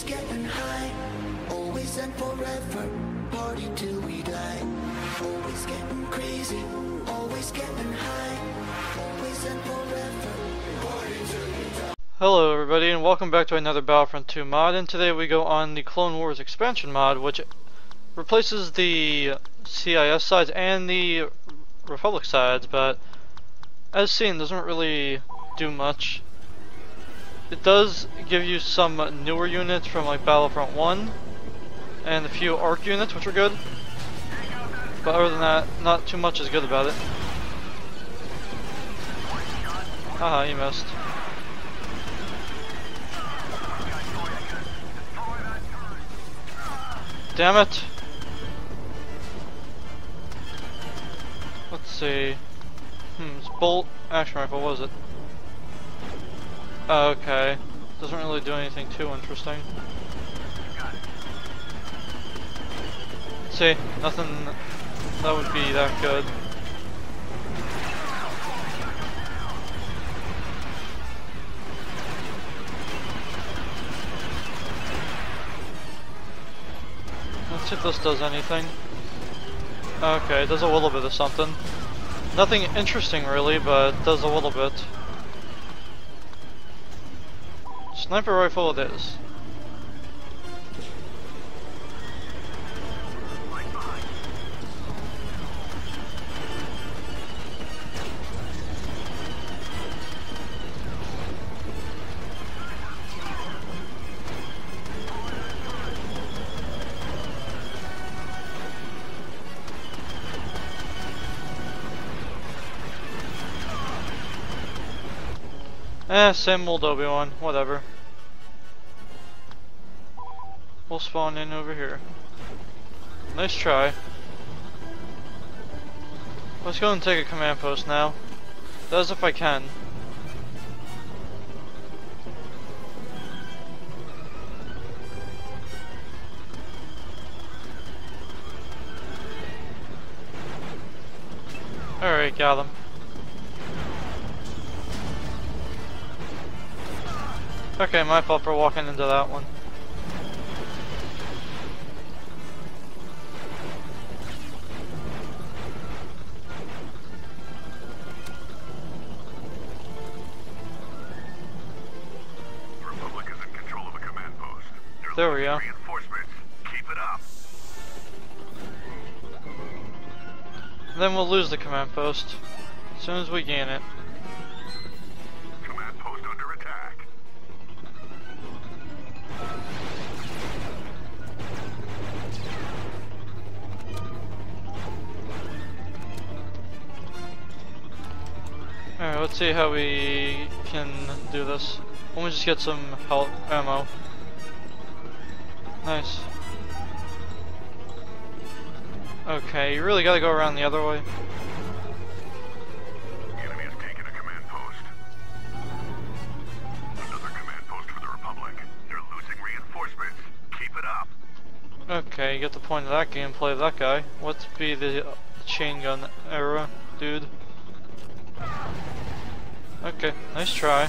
Always getting high, always and forever. Party till we die. Always getting crazy, always getting high, always and forever. Party till we die. Hello everybody and welcome back to another Battlefront 2 mod and today we go on the Clone Wars expansion mod which replaces the CIS sides and the Republic sides but as seen doesn't really do much. It does give you some newer units from like Battlefront 1 and a few ARC units which are good but other than that not too much is good about it. Haha, you missed. Damn it! Let's see. Hmm, it's bolt action rifle, was it? Okay. Doesn't really do anything too interesting. See, nothing that would be that good. Let's see if this does anything. Okay, it does a little bit of something. Nothing interesting really, but does a little bit. Sniper rifle it is. Eh, same old Obi-Wan, whatever. We'll spawn in over here. Nice try. Let's go and take a command post now. That's if I can. Alright, got him. Okay, my fault for walking into that one. There we go. Reinforcements. Keep it up. Then we'll lose the command post. As soon as we gain it. Command post under attack. Alright, let's see how we can do this. Let me just get some help ammo. Nice. Okay, you really gotta go around the other way. Enemy has taken a command post. Another command post for the Republic. They're losing reinforcements. Keep it up. Okay, you get the point of that gameplay of that guy. Let's be the chain gun era, dude. Okay, nice try.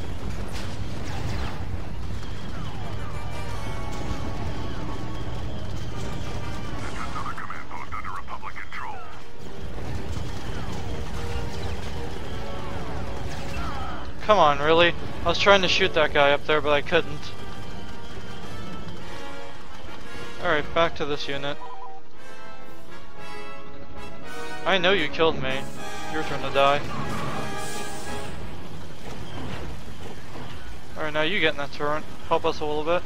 Come on, really? I was trying to shoot that guy up there, but I couldn't. Alright, back to this unit. I know you killed me. Your turn to die. Alright, now you get in that turret. Help us a little bit.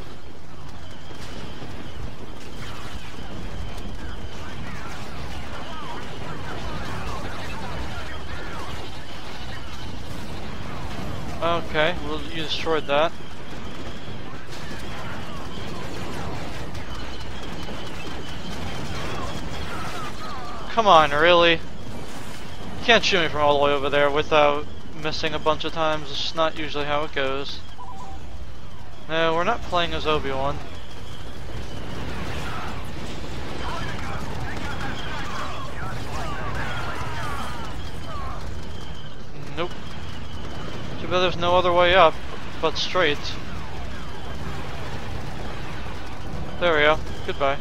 Okay, well you destroyed that. come on, really? You can't shoot me from all the way over there without missing a bunch of times. It's not usually how it goes. No, we're not playing as Obi-Wan. There's no other way up but straight. There we go. Goodbye.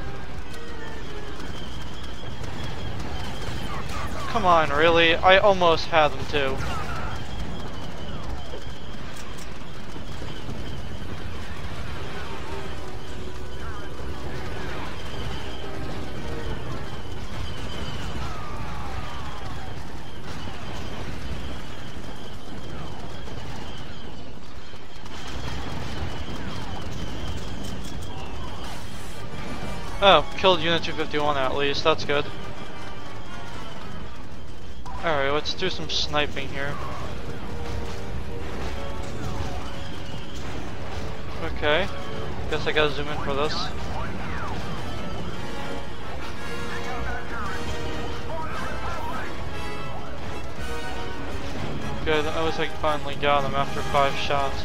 Come on, really? I almost had them too. Oh, killed Unit 251 at least, that's good. Alright, let's do some sniping here. Okay, guess I gotta zoom in for this. Good, I was like finally got him after five shots.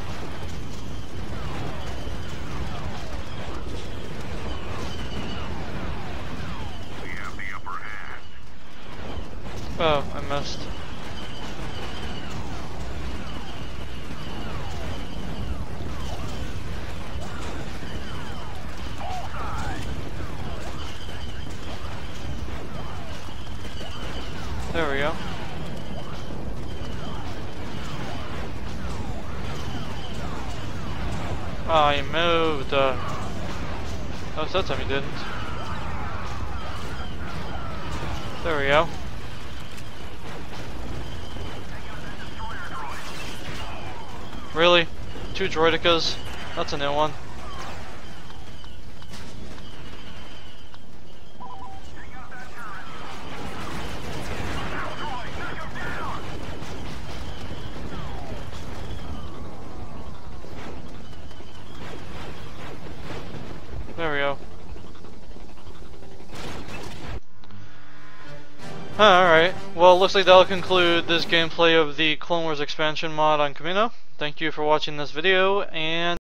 Oh, I missed. There we go. Oh, he moved. Uh... Oh, that time he didn't. There we go. Really? Two droidekas? That's a new one. There we go. Alright, well looks like that'll conclude this gameplay of the Clone Wars expansion mod on Kamino. Thank you for watching this video, and